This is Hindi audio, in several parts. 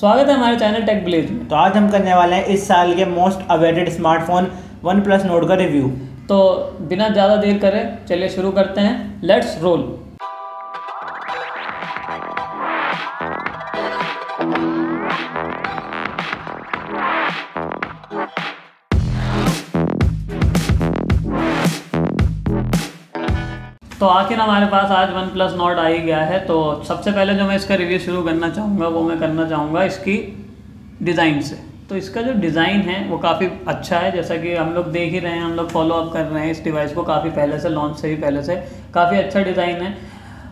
स्वागत है हमारे चैनल टेक ब्लेज में। तो आज हम करने वाले हैं इस साल के most awaited smartphone OnePlus Nord का रिव्यू तो बिना ज़्यादा देर करें चलिए शुरू करते हैं। लेट्स रोल तो आखिर हमारे पास आज वन प्लस नॉट आ ही गया है तो सबसे पहले जो मैं इसका रिव्यू शुरू करना चाहूँगा वो मैं करना चाहूँगा इसकी डिज़ाइन से। तो इसका जो डिज़ाइन है वो काफ़ी अच्छा है जैसा कि हम लोग देख ही रहे हैं हम लोग फॉलो अप कर रहे हैं इस डिवाइस को काफ़ी पहले से लॉन्च से ही पहले से। काफ़ी अच्छा डिज़ाइन है।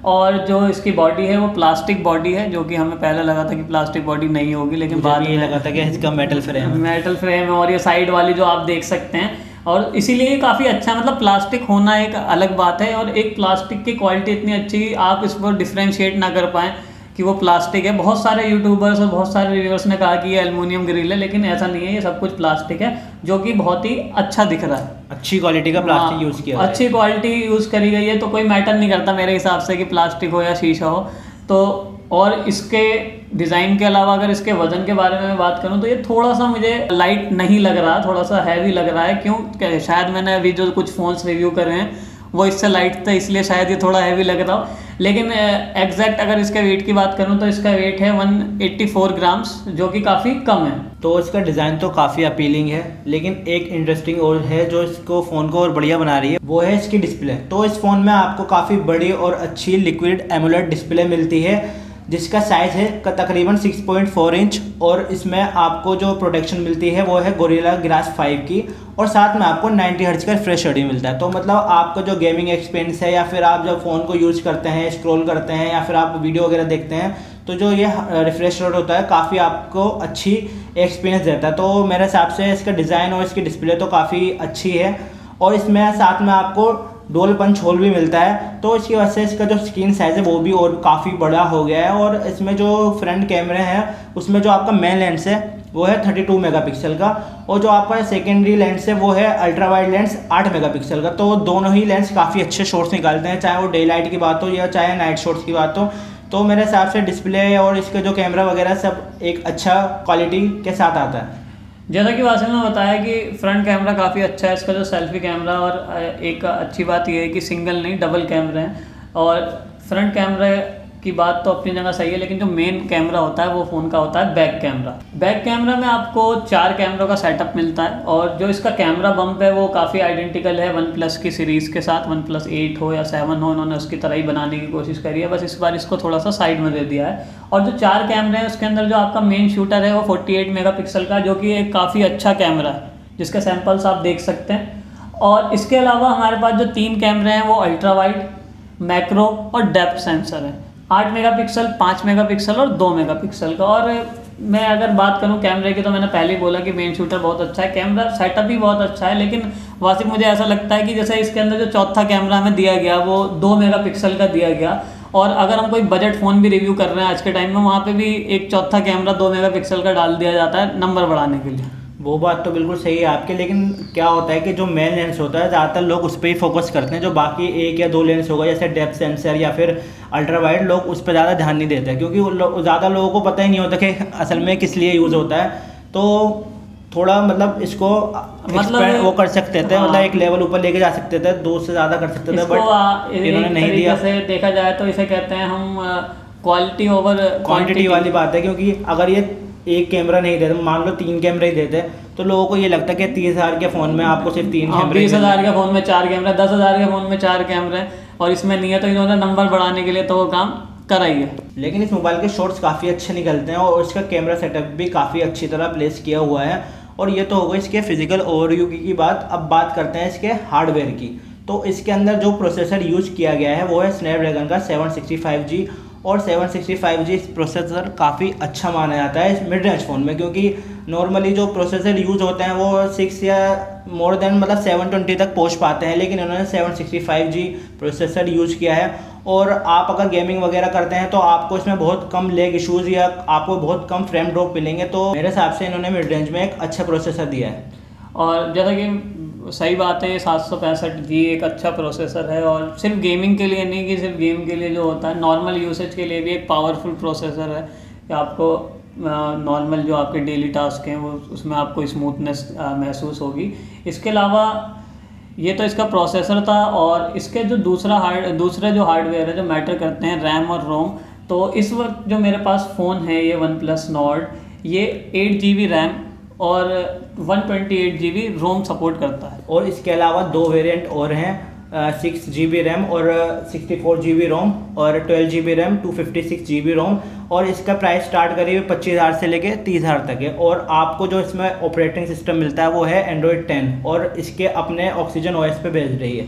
और जो इसकी बॉडी है वो प्लास्टिक बॉडी है जो कि हमें पहले लगा था कि प्लास्टिक बॉडी नहीं होगी लेकिन बाद ये में लगा था कि इसका मेटल फ्रेम मेटल फ्रेम है और ये साइड वाली जो आप देख सकते हैं और इसीलिए काफ़ी अच्छा मतलब प्लास्टिक होना एक अलग बात है और एक प्लास्टिक की क्वालिटी इतनी अच्छी कि आप इस पर डिफ्रेंशिएट ना कर पाएँ कि वो प्लास्टिक है। बहुत सारे यूट्यूबर्स और बहुत सारे रिव्यूअर्स ने कहा कि ये एलुमिनियम ग्रिल है लेकिन ऐसा नहीं है ये सब कुछ प्लास्टिक है जो कि बहुत ही अच्छा दिख रहा है। अच्छी क्वालिटी का प्लास्टिक हाँ, यूज़ किया अच्छी क्वालिटी यूज़ करी गई है तो कोई मैटर नहीं करता मेरे हिसाब से कि प्लास्टिक हो या शीशा हो। तो और इसके डिज़ाइन के अलावा अगर इसके वज़न के बारे में मैं बात करूँ तो ये थोड़ा सा मुझे लाइट नहीं लग रहा थोड़ा सा हैवी लग रहा है। क्यों? शायद मैंने अभी जो कुछ फ़ोन्स रिव्यू करे हैं, वो इससे लाइट था इसलिए शायद ये थोड़ा हैवी लग रहा हो। लेकिन एग्जैक्ट अगर इसके वेट की बात करूँ तो इसका वेट है 184 ग्राम्स जो कि काफ़ी कम है। तो इसका डिज़ाइन तो काफ़ी अपीलिंग है, लेकिन एक इंटरेस्टिंग और है जो इसको फ़ोन को और बढ़िया बना रही है, वो है इसकी डिस्प्ले तो इस फ़ोन में आपको काफ़ी बड़ी और अच्छी लिक्विड एमुलेट डिस्प्ले मिलती है। जिसका साइज़ है तकरीबन 6.4 इंच और इसमें आपको जो प्रोटेक्शन मिलती है वो है गोरिल्ला ग्लास 5 की और साथ में आपको 90 हर्ट्ज का फ्रेश रेडी मिलता है। तो मतलब आपका जो गेमिंग एक्सपीरियंस है या फिर आप जब फ़ोन को यूज़ करते हैं स्क्रॉल करते हैं या फिर आप वीडियो वगैरह देखते हैं तो जो ये रिफ्रेश रेट होता है काफ़ी आपको अच्छी एक्सपीरियंस देता है। तो मेरे हिसाब से इसका डिज़ाइन और इसकी डिस्प्ले तो काफ़ी अच्छी है और इसमें साथ में आपको डोल पंच होल भी मिलता है। तो इसकी वजह से इसका जो स्क्रीन साइज़ है, वो भी और काफ़ी बड़ा हो गया है और इसमें जो फ्रंट कैमरे हैं, उसमें जो आपका मेन लेंस है, वो है 32 मेगापिक्सल का और जो आपका सेकेंडरी लेंस है, वो है अल्ट्रा वाइड लेंस 8 मेगापिक्सल का। तो दोनों ही लेंस काफ़ी अच्छे शॉट्स निकालते हैं, चाहे वो डे लाइट की बात हो या चाहे नाइट शॉट्स की बात हो। तो मेरे हिसाब से डिस्प्ले और इसका जो कैमरा वगैरह सब एक अच्छा क्वालिटी के साथ आता है। जैसा कि वासिल ने बताया कि फ्रंट कैमरा काफ़ी अच्छा है, इसका जो सेल्फी कैमरा और एक अच्छी बात यह है कि सिंगल नहीं डबल कैमरे हैं। और फ्रंट कैमरे की बात तो अपनी जगह सही है, लेकिन जो मेन कैमरा होता है, वो फ़ोन का होता है बैक कैमरा बैक कैमरा में आपको चार कैमरों का सेटअप मिलता है और जो इसका कैमरा बम्प है, वो काफ़ी आइडेंटिकल है वन प्लस की सीरीज़ के साथ वन प्लस एट हो या सेवन हो, उन्होंने उसकी तरह ही बनाने की कोशिश करी है। बस इस बार इसको थोड़ा सा साइड में दे दिया है। और जो चार कैमरे हैं, उसके अंदर जो आपका मेन शूटर है, वो 48 मेगापिक्सल का, जो कि एक काफ़ी अच्छा कैमरा है, जिसके सैंपल्स आप देख सकते हैं। और इसके अलावा हमारे पास जो तीन कैमरे हैं, वो अल्ट्रा वाइड मैक्रो और डेप्थ सेंसर है। आठ मेगापिक्सल, पाँच मेगापिक्सल और दो मेगापिक्सल का। और मैं अगर बात करूँ कैमरे की तो मैंने पहले ही बोला कि मेन शूटर बहुत अच्छा है। कैमरा सेटअप भी बहुत अच्छा है, लेकिन वासिफ, मुझे ऐसा लगता है कि जैसे इसके अंदर जो चौथा कैमरा हमें दिया गया, वो दो मेगापिक्सल का दिया गया। और अगर हम कोई बजट फ़ोन भी रिव्यू कर रहे हैं आज के टाइम में, वहाँ पे भी एक चौथा कैमरा दो मेगापिक्सल का डाल दिया जाता है नंबर बढ़ाने के लिए। वो बात तो बिल्कुल सही है आपकी, लेकिन क्या होता है कि जो मेन लेंस होता है, ज़्यादातर लोग उस पर ही फोकस करते हैं। जो बाकी एक या दो लेंस होगा, जैसे डेप्थ सेंसर या फिर अल्ट्रा वाइड लोग उस पर ज़्यादा ध्यान नहीं देते क्योंकि लोग- ज़्यादा लोगों को पता ही नहीं होता कि असल में किस लिए यूज़ होता है। तो थोड़ा मतलब इसको मतलब- वो कर सकते थे हाँ। मतलब एक लेवल ऊपर लेके जा सकते थे दो से ज़्यादा कर सकते थे बट इन्होंने नहीं दिया। से देखा जाए तो इसे कहते हैं हम क्वालिटी ओवर क्वांटिटी वाली बात है क्योंकि अगर ये एक कैमरा नहीं देते मान लो तीन कैमरे ही देते तो लोगों को ये लगता है कि तीस हज़ार के फ़ोन में आपको सिर्फ़ तीन कैमरे ही हज़ार के फ़ोन में चार कैमरे दस हज़ार के फ़ोन में चार कैमरे और इसमें नहीं है तो इन्होंने नंबर बढ़ाने के लिए तो वो काम करा ही है। लेकिन इस मोबाइल के शॉर्ट्स काफ़ी अच्छे निकलते हैं और इसका कैमरा सेटअप भी काफ़ी अच्छी तरह प्लेस किया हुआ है। और ये तो हो गई इसके फ़िज़िकल ओवरव्यू की, की बात। अब बात करते हैं इसके हार्डवेयर की। तो इसके अंदर जो प्रोसेसर यूज़ किया गया है वो है स्नैपड्रैगन का 765G और 765G प्रोसेसर काफ़ी अच्छा माना जाता है इस मिड रेंज फ़ोन में, क्योंकि नॉर्मली जो प्रोसेसर यूज़ होते हैं वो सिक्स या मोर देन मतलब 720 तक पहुँच पाते हैं, लेकिन इन्होंने 765G प्रोसेसर यूज़ किया है। और आप अगर गेमिंग वगैरह करते हैं तो आपको इसमें बहुत कम लेग इशूज़ या आपको बहुत कम फ्रेम ड्रॉप मिलेंगे तो मेरे हिसाब से इन्होंने मिड रेंज में एक अच्छा प्रोसेसर दिया है। और जैसा कि सही बात है, सात सौ पैंसठ जी एक अच्छा प्रोसेसर है और सिर्फ़ गेमिंग के लिए नहीं कि सिर्फ़ गेम के लिए जो होता है नॉर्मल यूसेज के लिए भी एक पावरफुल प्रोसेसर है। कि आपको नॉर्मल जो आपके डेली टास्क हैं, वो उसमें आपको स्मूथनेस महसूस होगी। इसके अलावा ये तो इसका प्रोसेसर था और इसके जो दूसरा हार्ड दूसरे जो हार्डवेयर है, जो मैटर करते हैं रैम और रोम तो इस वक्त जो मेरे पास फ़ोन है, ये वन प्लस नॉर्ड ये एट जी बी रैम और one twenty eight G B ROM support करता है। और इसके अलावा दो वेरिएंट और हैं सिक्स जी बी रैम और sixty four G B ROM और twelve G B RAM two fifty six G B ROM और इसका प्राइस स्टार्ट करीब पच्चीस हज़ार से लेके तीस हज़ार तक है। और आपको जो इसमें ऑपरेटिंग सिस्टम मिलता है वो है एंड्रॉयड टेन और इसके अपने ऑक्सीजन ओएस पे भेज रही है।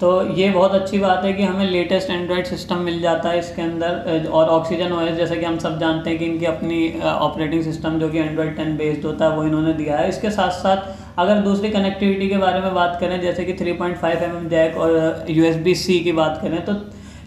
तो ये बहुत अच्छी बात है कि हमें लेटेस्ट एंड्रॉयड सिस्टम मिल जाता है इसके अंदर और ऑक्सीजन ओएस जैसे कि हम सब जानते हैं कि इनकी अपनी ऑपरेटिंग सिस्टम जो कि एंड्रॉयड टेन बेस्ड होता है, वो इन्होंने दिया है। इसके साथ साथ अगर दूसरी कनेक्टिविटी के बारे में बात करें, जैसे कि 3.5 पॉइंट mm जैक और यू सी की बात करें तो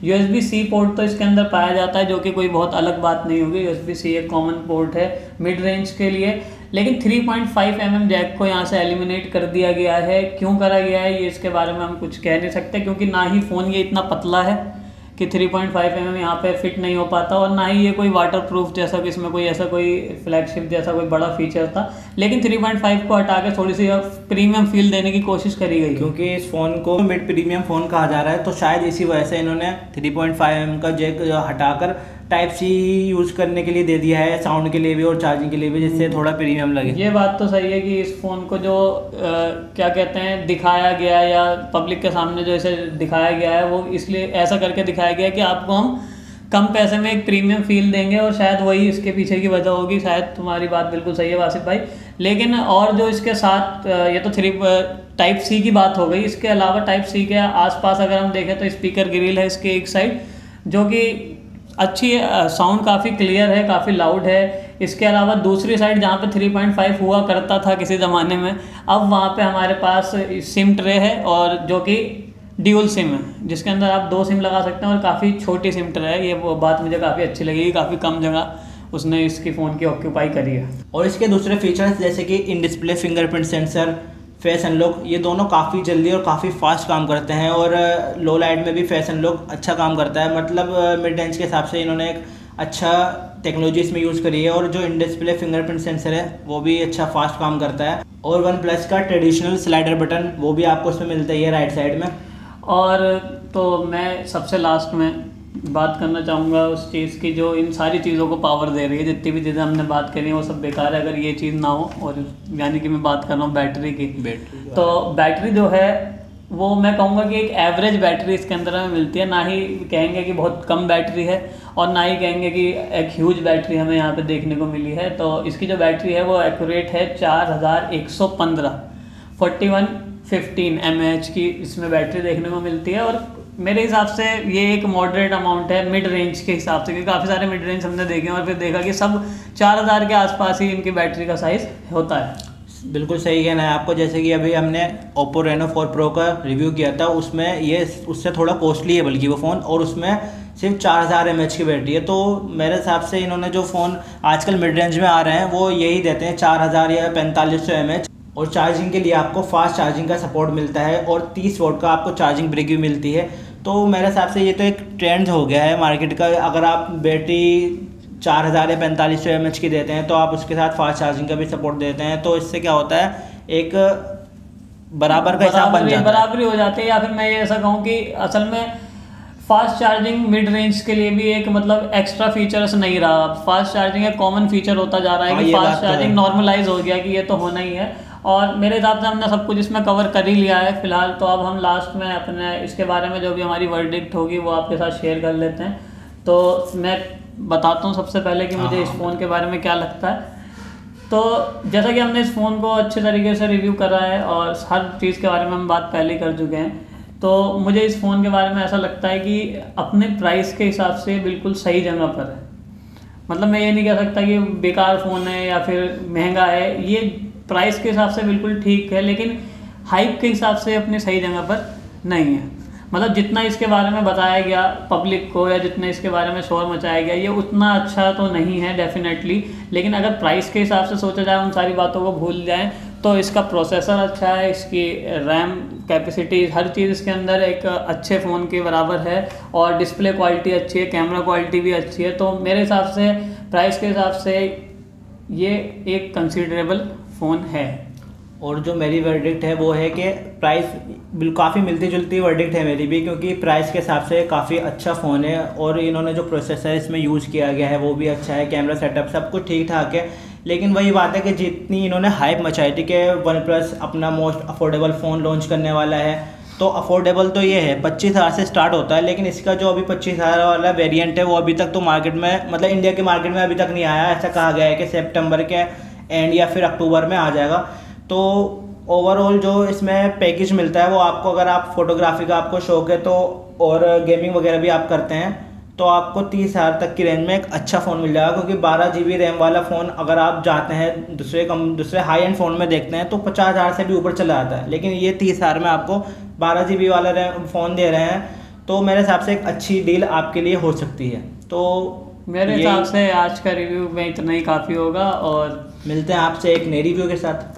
यू सी पोर्ट तो इसके अंदर पाया जाता है, जो कि कोई बहुत अलग बात नहीं होगी। यू सी एक कॉमन पोर्ट है मिड रेंज के लिए। लेकिन 3.5 पॉइंट mm जैक को यहाँ से एलिमिनेट कर दिया गया है। क्यों करा गया है, ये इसके बारे में हम कुछ कह नहीं सकते, क्योंकि ना ही फ़ोन ये इतना पतला है। कि 3.5 पॉइंट mm यहाँ पे फिट नहीं हो पाता और ना ही ये कोई वाटर प्रूफ जैसा कि इसमें कोई ऐसा कोई फ्लैगशिप जैसा कोई बड़ा फीचर था। लेकिन 3.5 को हटा के थोड़ी सी प्रीमियम फील देने की कोशिश करी गई क्योंकि इस फ़ोन को मिड प्रीमियम फ़ोन कहा जा रहा है तो शायद इसी वजह से इन्होंने 3.5 mm का जैक हटाकर टाइप सी यूज़ करने के लिए दे दिया है साउंड के लिए भी और चार्जिंग के लिए भी जिससे थोड़ा प्रीमियम लगे। ये बात तो सही है कि इस फ़ोन को जो आ, क्या कहते हैं दिखाया गया या पब्लिक के सामने जो इसे दिखाया गया है वो इसलिए ऐसा करके दिखाया गया कि आपको हम कम पैसे में एक प्रीमियम फील देंगे और शायद वही इसके पीछे की वजह होगी। शायद तुम्हारी बात बिल्कुल सही है वासिफ भाई। लेकिन और जो इसके साथ ये तो थ्री टाइप सी की बात हो गई। इसके अलावा टाइप सी के आसपास अगर हम देखें तो स्पीकर ग्रिल है इसके एक साइड जो कि अच्छी साउंड काफ़ी क्लियर है, काफ़ी लाउड है। इसके अलावा दूसरी साइड जहाँ पे 3.5 हुआ करता था किसी ज़माने में, अब वहाँ पे हमारे पास सिम ट्रे है और जो कि ड्यूल सिम है, जिसके अंदर आप दो सिम लगा सकते हैं और काफ़ी छोटी सिम ट्रे है। ये बात मुझे काफ़ी अच्छी लगी काफ़ी कम जगह उसने इसकी फ़ोन की ऑक्यूपाई करी है। और इसके दूसरे फीचर्स जैसे कि in display fingerprint sensor face unlock ये दोनों काफ़ी जल्दी और काफ़ी फास्ट काम करते हैं और लो लाइट में भी फेस अनलॉक अच्छा काम करता है। मतलब मिड रेंज के हिसाब से इन्होंने एक अच्छा टेक्नोलॉजी इसमें यूज़ करी है और जो इन डिस्प्ले फिंगरप्रिंट सेंसर है, वो भी अच्छा फास्ट काम करता है। और वन प्लस का ट्रेडिशनल स्लाइडर बटन वो भी आपको उसमें मिलता ही है राइट साइड में। और तो मैं सबसे लास्ट में बात करना चाहूँगा उस चीज़ की जो इन सारी चीज़ों को पावर दे रही है जितनी भी चीज़ें हमने बात करी है वो सब बेकार है अगर ये चीज़ ना हो और यानी कि मैं बात कर रहा हूँ बैटरी की। बैटरी तो बैटरी जो है वो मैं कहूँगा कि एक एवरेज बैटरी इसके अंदर हमें मिलती है। ना ही कहेंगे कि बहुत कम बैटरी है और ना ही कहेंगे कि एक ह्यूज बैटरी हमें यहाँ पे देखने को मिली है। तो इसकी जो बैटरी है वो एक्यूरेट है चार हज़ार एक सौ पंद्रह। फोर्टी वन फिफ्टीन एम की इसमें बैटरी देखने को मिलती है और मेरे हिसाब से ये एक मॉडरेट अमाउंट है मिड रेंज के हिसाब से, क्योंकि काफ़ी सारे मिड रेंज हमने देखे और फिर देखा कि सब चार हज़ार के आसपास ही इनकी बैटरी का साइज़ होता है। बिल्कुल सही कहना है आपको, जैसे कि अभी हमने ओप्पो रेनो फोर प्रो का रिव्यू किया था, उसमें ये उससे थोड़ा कॉस्टली है बल्कि वो फ़ोन और उसमें सिर्फ़ चार हज़ार एम की बैटरी है। तो मेरे हिसाब से इन्होंने जो फ़ोन आजकल मिड रेंज में आ रहे हैं, वो यही देते हैं चार हज़ार या पैंतालीस सौ एम और चार्जिंग के लिए आपको फास्ट चार्जिंग का सपोर्ट मिलता है, और तीस वोट का आपको चार्जिंग ब्रेक भी मिलती है। तो मेरे हिसाब से ये तो एक ट्रेंड हो गया है मार्केट का। अगर आप बैटरी चार हज़ार या पैंतालीस सौ एम एच की देते हैं तो आप उसके साथ फास्ट चार्जिंग का भी सपोर्ट देते हैं। तो इससे क्या होता है एक बराबर का हिसाब बन जाता बराबरी हो जाती है। या फिर मैं ये ऐसा कहूँ कि असल में फास्ट चार्जिंग मिड रेंज के लिए भी एक मतलब एक्स्ट्रा फीचर्स नहीं रहा। फास्ट चार्जिंग एक कॉमन फीचर होता जा रहा है हाँ, कि फास्ट चार्जिंग नॉर्मलाइज हो गया कि ये तो होना ही है। और मेरे हिसाब से हमने सब कुछ इसमें कवर कर ही लिया है फ़िलहाल। तो अब हम लास्ट में अपने इसके बारे में जो भी हमारी वर्डिक्ट होगी वो आपके साथ शेयर कर लेते हैं। तो मैं बताता हूँ सबसे पहले कि मुझे इस फ़ोन हाँ। के बारे में क्या लगता है। तो जैसा कि हमने इस फ़ोन को अच्छे तरीके से रिव्यू करा है और हर चीज़ के बारे में हम बात पहले कर चुके हैं। तो मुझे इस फ़ोन के बारे में ऐसा लगता है कि अपने प्राइस के हिसाब से बिल्कुल सही जगह पर है। मतलब मैं ये नहीं कह सकता कि बेकार फ़ोन है या फिर महँगा है ये प्राइस के हिसाब से बिल्कुल ठीक है, लेकिन हाइप के हिसाब से अपनी सही जगह पर नहीं है। मतलब जितना इसके बारे में बताया गया पब्लिक को या जितना इसके बारे में शोर मचाया गया, ये उतना अच्छा तो नहीं है डेफिनेटली लेकिन अगर प्राइस के हिसाब से सोचा जाए, उन सारी बातों को भूल जाएँ तो इसका प्रोसेसर अच्छा है, इसकी रैम कैपेसिटी हर चीज़ इसके अंदर एक अच्छे फ़ोन के बराबर है, और डिस्प्ले क्वालिटी अच्छी है कैमरा क्वालिटी भी अच्छी है तो मेरे हिसाब से प्राइस के हिसाब से ये एक कंसिडरेबल फ़ोन है। और जो मेरी वर्डिक्ट है वो है कि प्राइस काफ़ी मिलती जुलती वर्डिक्ट है मेरी भी, क्योंकि प्राइस के हिसाब से काफ़ी अच्छा फ़ोन है और इन्होंने जो प्रोसेसर इसमें यूज़ किया गया है, वो भी अच्छा है कैमरा सेटअप सब कुछ ठीक ठाक है। लेकिन वही बात है कि जितनी इन्होंने हाइप मचाई थी कि वन प्लस अपना मोस्ट अफोर्डेबल फ़ोन लॉन्च करने वाला है तो अफोर्डेबल तो ये है, पच्चीस हज़ार से स्टार्ट होता है, लेकिन इसका जो अभी पच्चीस हज़ार वाला वेरिएंट है, वो अभी तक तो मार्केट में मतलब इंडिया के मार्केट में अभी तक नहीं आया, ऐसा कहा गया है कि सेप्टेम्बर के एंड या फिर अक्टूबर में आ जाएगा। तो ओवरऑल जो इसमें पैकेज मिलता है वो आपको अगर आप फोटोग्राफी का आपको शौक है तो और गेमिंग वगैरह भी आप करते हैं तो आपको तीस हज़ार तक की रेंज में एक अच्छा फ़ोन मिल जाएगा। क्योंकि बारह जी बी रैम वाला फ़ोन अगर आप जाते हैं दूसरे कम दूसरे हाई एंड फ़ोन में देखते हैं तो पचास हज़ार से भी ऊपर चला जाता है। लेकिन ये तीस हज़ार में आपको बारह जी बी वाला फ़ोन दे रहे हैं तो मेरे हिसाब से एक अच्छी डील आपके लिए हो सकती है। तो मेरे हिसाब से आज का रिव्यू में इतना ही काफ़ी होगा और मिलते हैं आपसे एक नई रिव्यू के साथ।